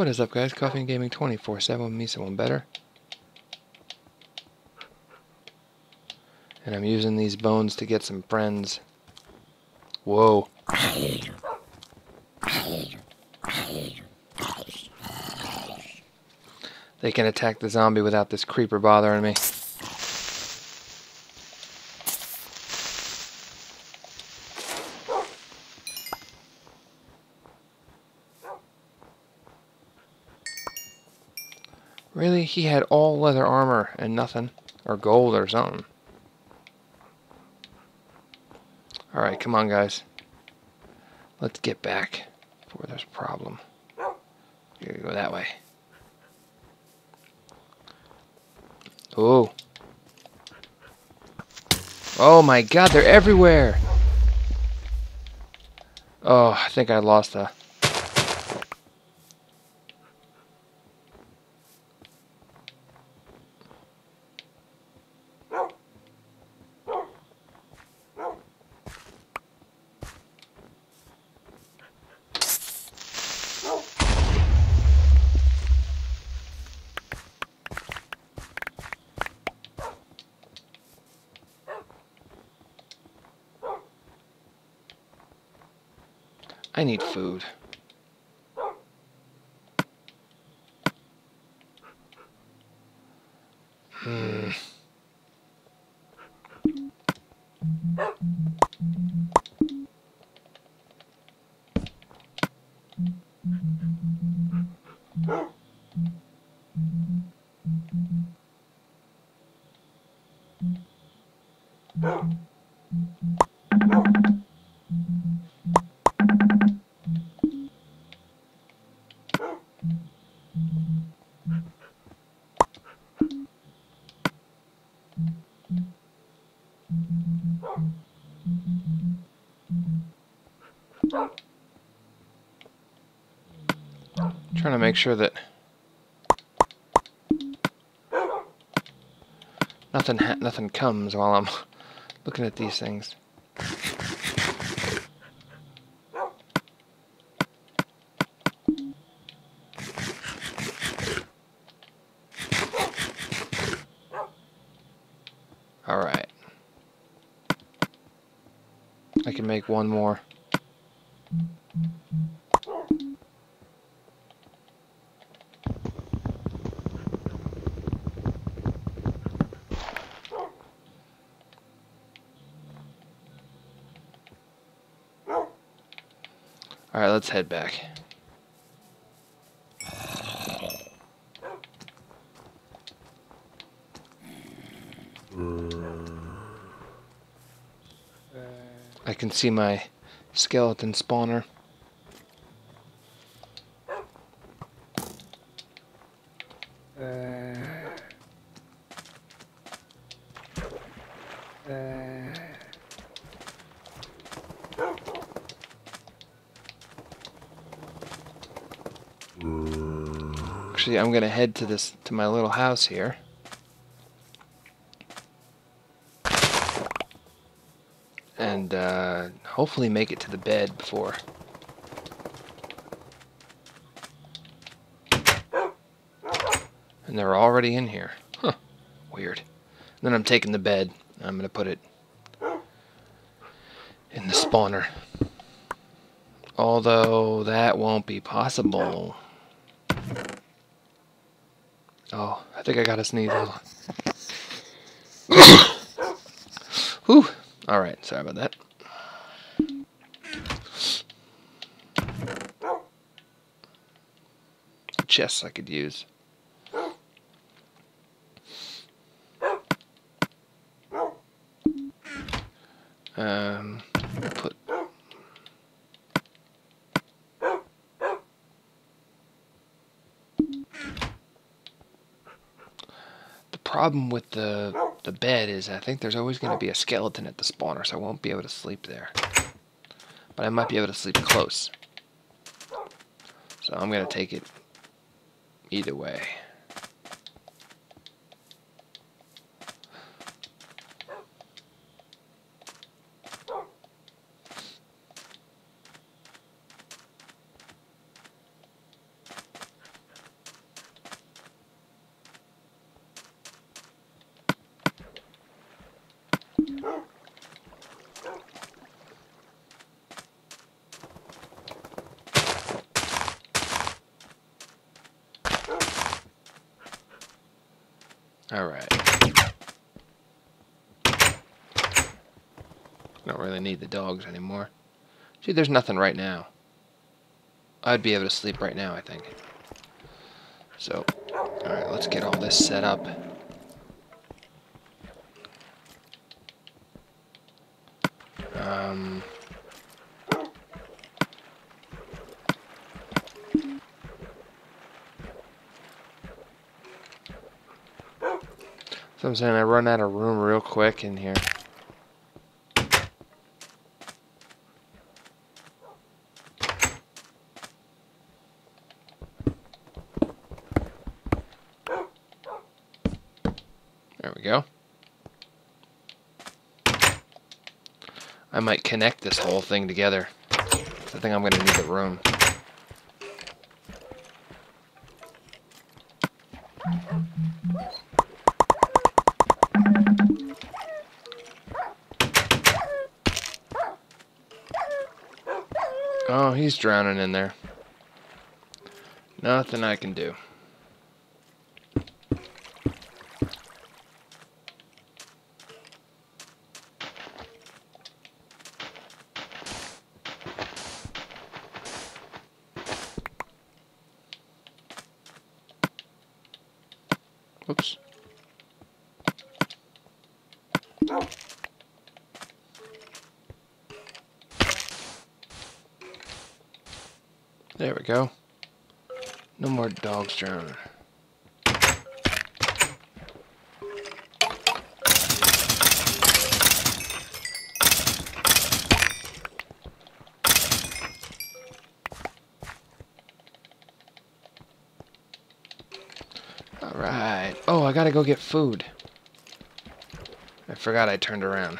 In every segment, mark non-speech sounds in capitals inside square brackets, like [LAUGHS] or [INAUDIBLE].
What is up, guys? Coffee and Gaming 24 7 with me, someone better. And I'm using these bones to get some friends. Whoa. They can attack the zombie without this creeper bothering me. Really? He had all leather armor and nothing. Or gold or something. Alright, come on guys. Let's get back before there's a problem. You gotta go that way. Oh. Oh my god, they're everywhere! Oh, I think I lost a... I need food. Trying to make sure that nothing nothing comes while I'm [LAUGHS] looking at these things. Alright. I can make one more. Alright, let's head back. I can see my skeleton spawner. Uh, uh, Actually, I'm gonna head to this to my little house here. And uh, hopefully make it to the bed before. And they're already in here. Huh. Weird. then I'm taking the bed. I'm gonna put it in the spawner. Although that won't be possible. Oh, I think I got a sneeze. [COUGHS] Whew. Alright, sorry about that. Chests I could use. Um, put the problem with the the bed is I think there's always going to be a skeleton at the spawner, so I won't be able to sleep there. But I might be able to sleep close. So I'm going to take it either way. I don't really need the dogs anymore. See, there's nothing right now. I'd be able to sleep right now, I think. So, alright, let's get all this set up. Um... So I'm saying I run out of room real quick in here. There we go. I might connect this whole thing together. I think I'm going to need the room. Oh, he's drowning in there. Nothing I can do. There we go. No more dogs drowning. Alright. Oh, I gotta go get food. I forgot I turned around.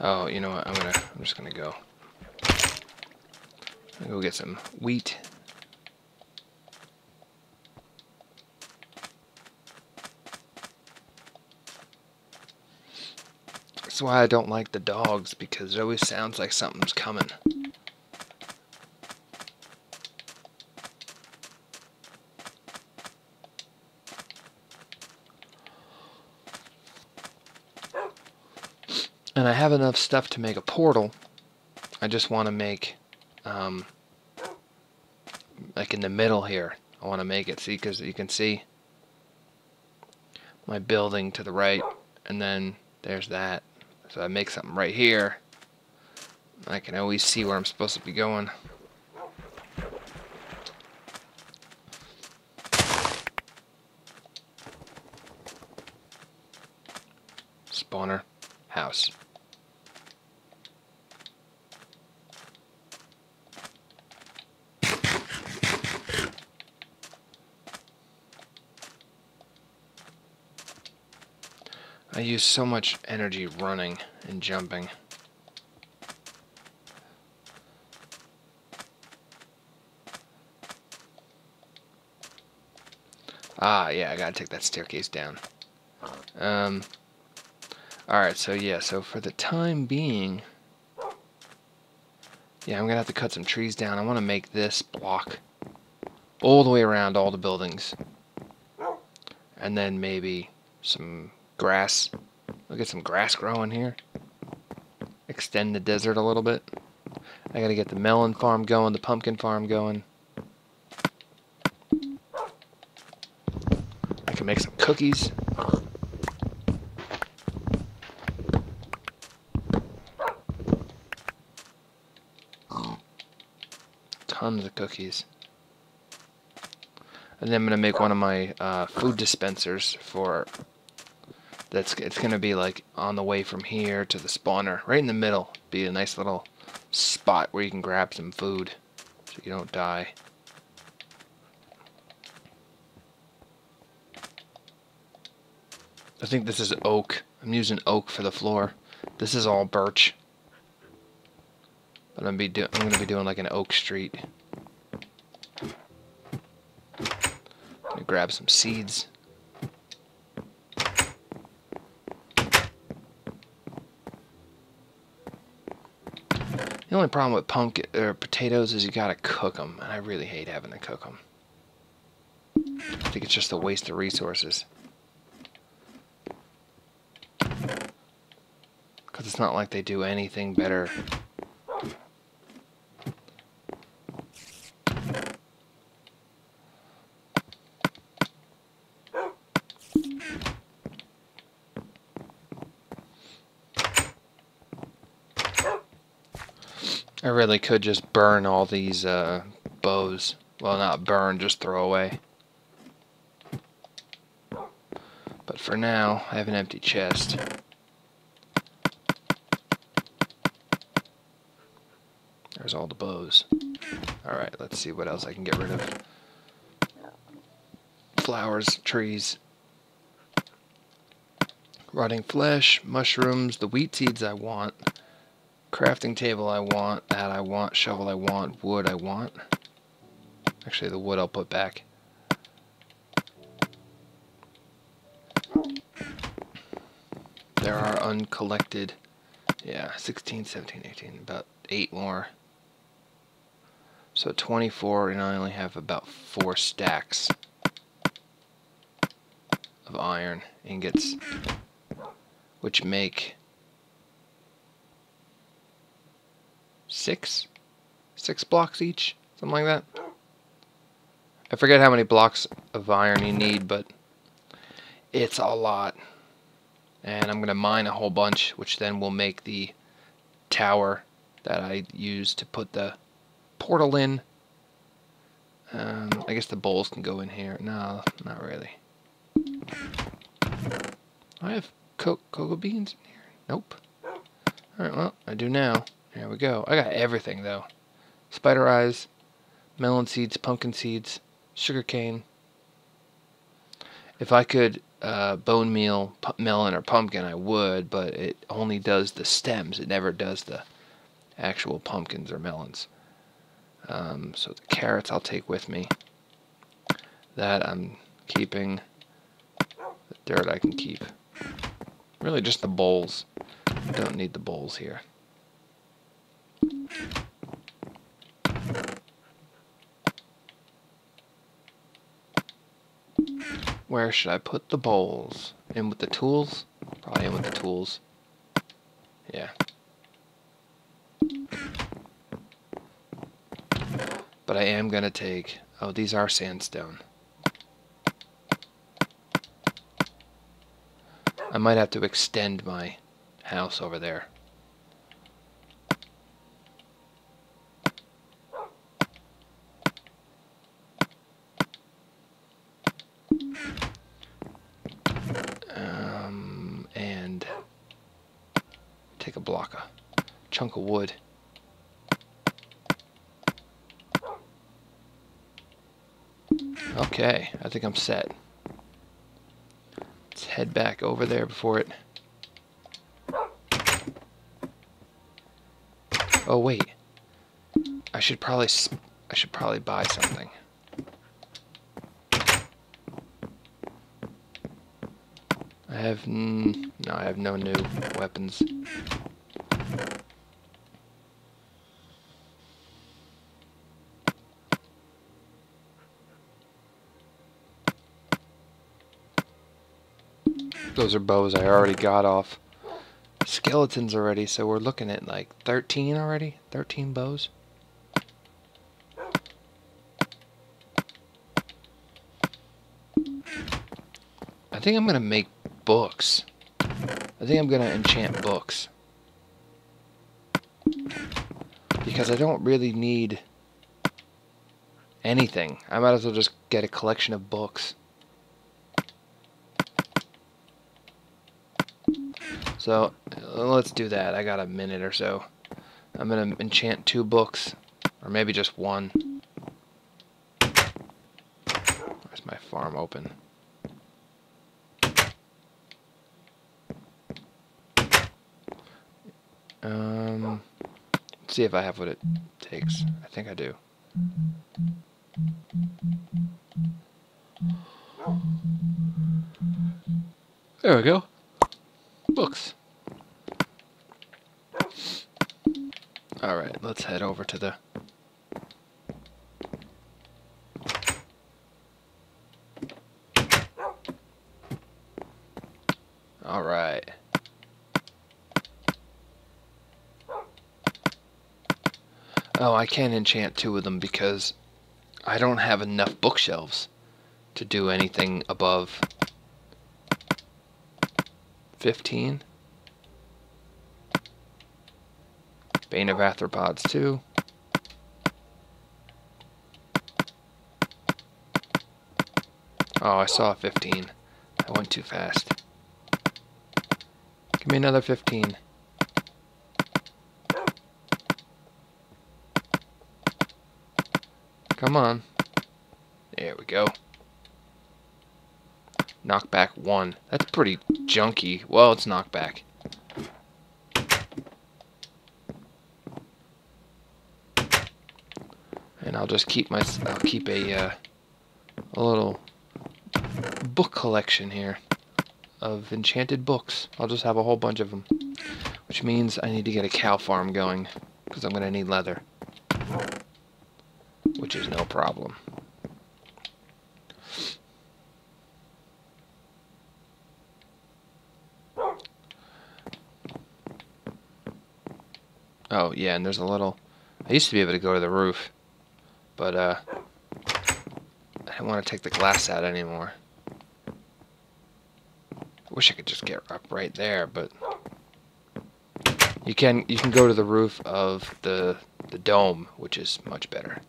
Oh, you know what? I'm gonna. I'm just gonna go. I'm gonna go get some wheat. Why I don't like the dogs because it always sounds like something's coming. And I have enough stuff to make a portal. I just want to make, um, like in the middle here. I want to make it, see, because you can see my building to the right, and then there's that. So I make something right here. I can always see where I'm supposed to be going. Spawner house. I use so much energy running and jumping. Ah, yeah, I gotta take that staircase down. Um, alright, so yeah, so for the time being, yeah, I'm gonna have to cut some trees down. I want to make this block all the way around all the buildings. And then maybe some grass. We'll get some grass growing here. Extend the desert a little bit. I gotta get the melon farm going, the pumpkin farm going. I can make some cookies. Tons of cookies. And then I'm gonna make one of my uh, food dispensers for that's it's gonna be like on the way from here to the spawner right in the middle. Be a nice little spot where you can grab some food so you don't die. I think this is oak. I'm using oak for the floor. This is all birch. But I'm, be I'm gonna be doing like an oak street. Grab some seeds The only problem with pumpkin or uh, potatoes is you gotta cook them, and I really hate having to cook them. I think it's just a waste of resources. Because it's not like they do anything better. I really could just burn all these uh, bows. Well, not burn, just throw away. But for now, I have an empty chest. There's all the bows. Alright, let's see what else I can get rid of. Flowers, trees. Rotting flesh, mushrooms, the wheat seeds I want. Crafting table I want, that I want, shovel I want, wood I want. Actually, the wood I'll put back. There are uncollected, yeah, 16, 17, 18, about 8 more. So 24, and I only have about 4 stacks of iron ingots, which make six, six blocks each, something like that. I forget how many blocks of iron you need, but it's a lot. And I'm going to mine a whole bunch, which then will make the tower that I use to put the portal in. Um, I guess the bowls can go in here. No, not really. I have co cocoa beans in here. Nope. Alright, well, I do now. There we go. I got everything, though. Spider eyes, melon seeds, pumpkin seeds, sugar cane. If I could uh, bone meal melon or pumpkin, I would, but it only does the stems. It never does the actual pumpkins or melons. Um, so the carrots I'll take with me. That I'm keeping. The dirt I can keep. Really just the bowls. I don't need the bowls here. Where should I put the bowls? In with the tools? Probably in with the tools. Yeah. But I am going to take... Oh, these are sandstone. I might have to extend my house over there. block, a chunk of wood. Okay, I think I'm set. Let's head back over there before it... Oh, wait. I should probably... I should probably buy something. I have... no, I have no new weapons. Those are bows I already got off skeletons already, so we're looking at like 13 already? 13 bows? I think I'm going to make books. I think I'm going to enchant books. Because I don't really need anything. I might as well just get a collection of books. So let's do that. I got a minute or so. I'm going to enchant two books, or maybe just one. Where's my farm open? Um, let's see if I have what it takes. I think I do. There we go books. Alright, let's head over to the... Alright. Oh, I can't enchant two of them because I don't have enough bookshelves to do anything above 15. Bane of Arthropods 2. Oh, I saw 15. I went too fast. Give me another 15. Come on. There we go. Knockback 1. That's pretty junky. Well, it's knockback. And I'll just keep my I'll keep a uh, a little book collection here of enchanted books. I'll just have a whole bunch of them. Which means I need to get a cow farm going because I'm going to need leather. Which is no problem. Oh, yeah, and there's a little... I used to be able to go to the roof, but uh, I don't want to take the glass out anymore. I wish I could just get up right there, but you can you can go to the roof of the the dome, which is much better.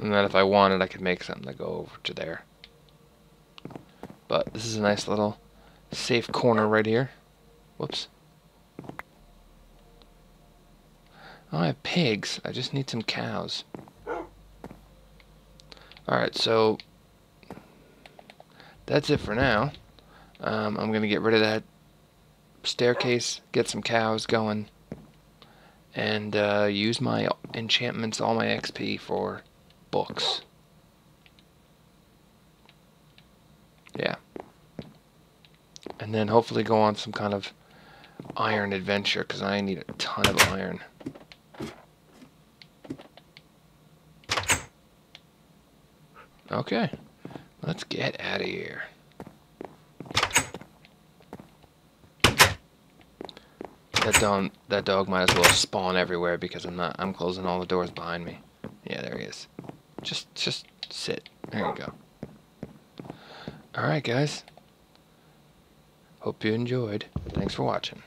And then if I wanted, I could make something to go over to there. But this is a nice little safe corner right here. Whoops. Oh, I have pigs. I just need some cows. Alright, so that's it for now. Um, I'm going to get rid of that staircase, get some cows going, and uh, use my enchantments, all my XP for books. Yeah. And then hopefully go on some kind of iron adventure, because I need a ton of iron. Okay, let's get out of here. That dog, that dog might as well spawn everywhere because I'm not. I'm closing all the doors behind me. Yeah, there he is. Just, just sit. There you go. All right, guys. Hope you enjoyed. Thanks for watching.